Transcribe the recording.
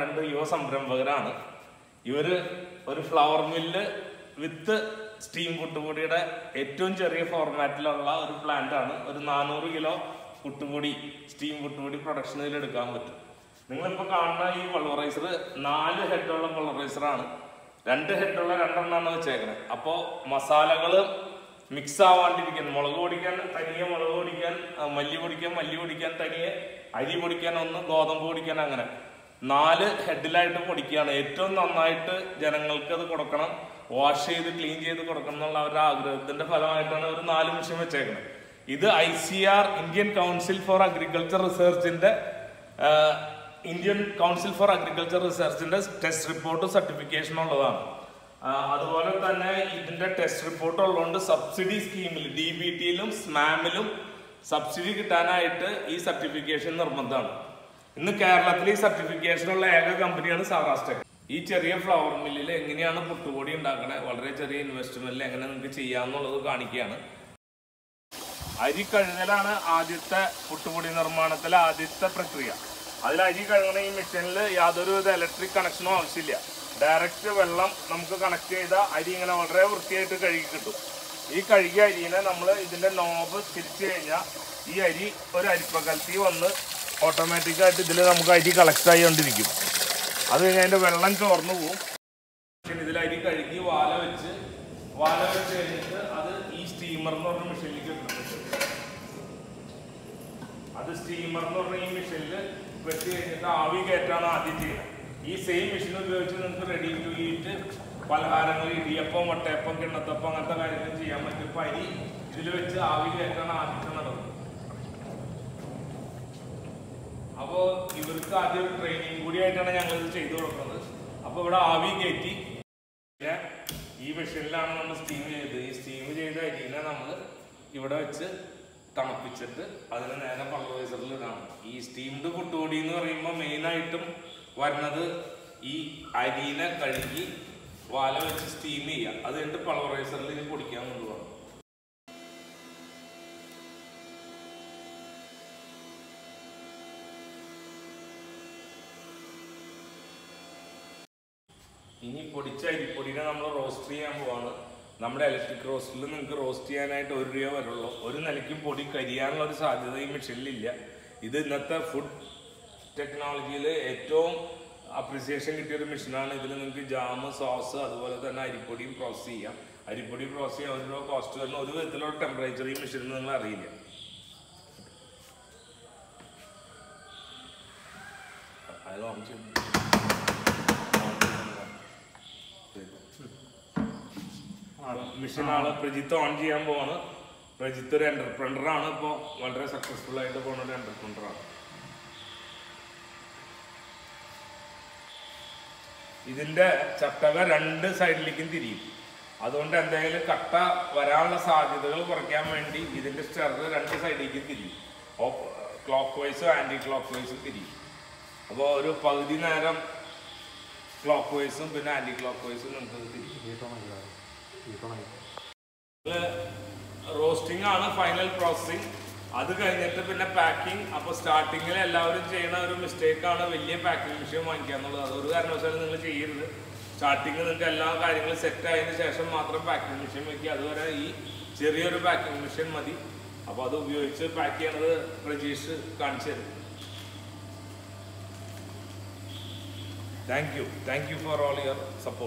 രണ്ട് യുവ സംരംഭകരാണ്. ഇവർ ഒരു ഫ്ലവർ മില്ല് വിത്ത് സ്റ്റീം പുട്ടുപൊടിയുടെ ഏറ്റവും ചെറിയ ഫോർമാറ്റിലുള്ള ഒരു പ്ലാന്റ് ആണ്. ഒരു നാനൂറ് കിലോ പുട്ടുപൊടി സ്റ്റീം പുട്ടുപൊടി പ്രൊഡക്ഷൻ ഇതിൽ എടുക്കാൻ പറ്റും. നിങ്ങളിപ്പോൾ കാണുന്ന ഈ പൾവറൈസർ നാല് ഹെഡുള്ള വളറൈസറാണ് രണ്ട് ഹെഡുള്ള രണ്ടെണ്ണമാണ് വെച്ചേക്കുന്നത് അപ്പോൾ മസാലകൾ മിക്സ് ആവാണ്ടിരിക്കാൻ മുളക് പൊടിക്കാൻ തനിയെ മുളക് പൊടിക്കാൻ മല്ലി പൊടിക്കാൻ മല്ലി പൊടിക്കാൻ തനിയെ അരി പൊടിക്കാൻ ഒന്ന് ഗോതമ്പ് പൊടിക്കാൻ അങ്ങനെ. നാല് ഹെഡിലായിട്ട് പൊടിക്കുകയാണ്. ഏറ്റവും നന്നായിട്ട് ജനങ്ങൾക്ക് അത് കൊടുക്കണം. വാഷ് ചെയ്ത് ക്ലീൻ ചെയ്ത് കൊടുക്കണം എന്നുള്ള അവരുടെ ആഗ്രഹത്തിന്റെ ഫലമായിട്ടാണ് ഒരു നാല് മിഷൻ വെച്ചേക്കുന്നത്. ഇത് I C R Indian council for agriculture റിസർച്ചിന്റെ Indian council for agriculture റിസർച്ചിന്റെ ടെസ്റ്റ് റിപ്പോർട്ട് സർട്ടിഫിക്കേഷൻ ഉള്ളതാണ്. അതുപോലെ തന്നെ ഇതിന്റെ ടെസ്റ്റ് റിപ്പോർട്ട് ഉള്ളതുകൊണ്ട് സബ്സിഡി സ്കീമിൽ ഡി ബി ടിയിലും സ്മാമിലും സബ്സിഡി കിട്ടാനായിട്ട് ഈ സർട്ടിഫിക്കേഷൻ നിർബന്ധമാണ്. ഇന്ന് കേരളത്തിൽ ഈ സർട്ടിഫിക്കേഷനുള്ള ഏക കമ്പനിയാണ് സൗരാഷ്ട്ര ഈ ചെറിയ ഫ്ലവർ മില്ലിൽ എങ്ങനെയാണ് പുട്ടുപൊടി ഉണ്ടാക്കണേ? വളരെ ചെറിയ ഇൻവെസ്റ്റ്മെന്റിൽ എങ്ങനെ നിങ്ങൾക്ക് ചെയ്യാമെന്നുള്ളത് കാണിക്കുകയാണ്. അരി കഴുകലാണ് ആദ്യത്തെ പുട്ടുപൊടി നിർമ്മാണത്തിലെ ആദ്യത്തെ പ്രക്രിയ. അതിൽ അരി കഴുകണ ഈ മെഷീനിൽ യാതൊരു വിധ ഇലക്ട്രിക് കണക്ഷനും ആവശ്യമില്ല. ഡയറക്റ്റ് വെള്ളം നമുക്ക് കണക്ട് ചെയ്ത അരി ഇങ്ങനെ വളരെ വൃത്തിയായിട്ട് കഴുകി കിട്ടും. ഈ കഴുകിയ അരിനെ നമ്മൾ ഇതിന്റെ നോബ് തിരിച്ചു കഴിഞ്ഞാൽ ഈ അരി ഒരു അരിപ്പകലത്തിൽ വന്ന് ഓട്ടോമാറ്റിക്കായിട്ട് ഇതിൽ നമുക്ക് അരി കളക്ട് ആയിക്കൊണ്ടിരിക്കും. അത് കഴിഞ്ഞ് അതിന്റെ വെള്ളം ചോർന്നു പോകും ഇതിൽ അരി കഴുകി വാല വെച്ച് വാല വെച്ച് കഴിഞ്ഞിട്ട് അത് ഈ സ്റ്റീമർ എന്ന് പറഞ്ഞ മെഷീനിലേക്ക് ഇട്ടിട്ടുണ്ട് അത് സ്റ്റീമർ എന്ന് പറഞ്ഞ ഈ മെഷീനിൽ വെച്ച് കഴിഞ്ഞിട്ട് ആവി കയറ്റാണ് ആദ്യം ചെയ്യുന്നത്. ഈ സെയിം മെഷീൻ ഉപയോഗിച്ച് നിങ്ങൾക്ക് റെഡി ടു ഈറ്റ് പലഹാരങ്ങൾ ഇടിയപ്പം വട്ടയപ്പം കിണ്ണത്തപ്പം അങ്ങനത്തെ കാര്യങ്ങൾ ചെയ്യാൻ പറ്റും. അപ്പം അരി ഇതിൽ വെച്ച് ആവി കയറ്റാണ് ആദ്യത്തെ നടന്നത് അപ്പോ ഇവർക്ക് ആദ്യം ട്രെയിനിങ് കൂടിയായിട്ടാണ് ഞങ്ങൾ ഇത് ചെയ്തു കൊടുക്കുന്നത്. അപ്പോൾ ഇവിടെ ആവി കയറ്റി ഈ മെഷീനിലാണ് നമ്മൾ സ്റ്റീം ചെയ്തത് ഈ സ്റ്റീം ചെയ്ത അരിനെ നമ്മൾ ഇവിടെ വെച്ച് തണുപ്പിച്ചിട്ട് അതിന് നേരെ പൾവൈസറിൽ ഇടണം. ഈ സ്റ്റീംഡ് പുട്ടുപൊടി എന്ന് പറയുമ്പോൾ മെയിനായിട്ടും വരുന്നത് ഈ അരിനെ കഴുകി വാല വെച്ച് സ്റ്റീം ചെയ്യുക. അത് കഴിഞ്ഞിട്ട് പൾവറൈസറിൽ പൊടിക്കാൻ കൊണ്ടുപോകണം. ഇനി പൊടിച്ച അരിപ്പൊടിനെ നമ്മൾ റോസ്റ്റ് ചെയ്യാൻ പോവാണ്. നമ്മുടെ ഇലക്ട്രിക് റോസ്റ്റിൽ നിങ്ങൾക്ക് റോസ്റ്റ് ചെയ്യാനായിട്ട് ഒരു രൂപ വരുള്ളൂ. ഒരു നിലയ്ക്കും പൊടി കരിയാനുള്ള ഒരു സാധ്യത ഈ മെഷീനിലില്ല ഇത് ഇന്നത്തെ ഫുഡ് ടെക്നോളജിയിൽ ഏറ്റവും അപ്രിസിയേഷൻ കിട്ടിയ ഒരു മെഷീനാണ് ഇതിൽ നിങ്ങൾക്ക് ജാമ് സോസ് അതുപോലെ തന്നെ അരിപ്പൊടിയും പ്രോസസ് ചെയ്യാം. അരിപ്പൊടി പ്രോസസ് ചെയ്യാൻ ഒരു രൂപ കോസ്റ്റ് വരുന്ന ഒരു വിധത്തിലുള്ള ടെമ്പറേച്ചർ ഈ മെഷീനിൽ നിങ്ങൾ അറിയില്ല. അത് ചെയ്യും മിഷൻ ആൾ പ്രജിത്ത് ഓൺ ചെയ്യാൻ പോവാണ്. പ്രജിത്ത് ഒരു എന്റർപ്രണർ ആണ്. ഇപ്പോ വളരെ സക്സസ്ഫുൾ ആയിട്ട് പോണ ഒരു എന്റർപ്രണർ ആണ്. ഇതിന്റെ ചട്ടക രണ്ട് സൈഡിലേക്കും തിരിയും. അതുകൊണ്ട് എന്തെങ്കിലും കട്ട വരാനുള്ള സാധ്യതകൾ കുറയ്ക്കാൻ വേണ്ടി ഇതിന്റെ സ്റ്റെർ രണ്ട് സൈഡിലേക്കും തിരിയും. ക്ലോക്ക് വൈസും ആന്റി ക്ലോക്ക് വൈസും തിരിയും. അപ്പോൾ ഒരു പകുതി നേരം ക്ലോക്ക് വൈസും പിന്നെ ആന്റി ക്ലോക്ക് വൈസും നമുക്ക് തിരിയും. റോസ്റ്റിംഗ് ആണ് ഫൈനൽ പ്രോസസ്സിംഗ് അത് കഴിഞ്ഞിട്ട് പിന്നെ പാക്കിംഗ് അപ്പോൾ സ്റ്റാർട്ടിങ്ങിൽ എല്ലാവരും ചെയ്യുന്ന ഒരു മിസ്റ്റേക്ക് ആണ് വലിയ പാക്കിംഗ് മെഷീൻ വാങ്ങിക്കുക എന്നുള്ളത്. അതൊരു കാരണവശാലും നിങ്ങൾ ചെയ്യരുത്. സ്റ്റാർട്ടിങ് നിങ്ങൾക്ക് എല്ലാ കാര്യങ്ങളും സെറ്റ് ആയതിന് ശേഷം മാത്രം പാക്കിംഗ് മെഷീൻ വയ്ക്കുക അതുവരെ ഈ ചെറിയൊരു പാക്കിംഗ് മെഷീൻ മതി. അപ്പോൾ അത് ഉപയോഗിച്ച് പാക്ക് ചെയ്യണത് പ്രജീഷ് കാണിച്ചു തരും. Thank you thank you for all your support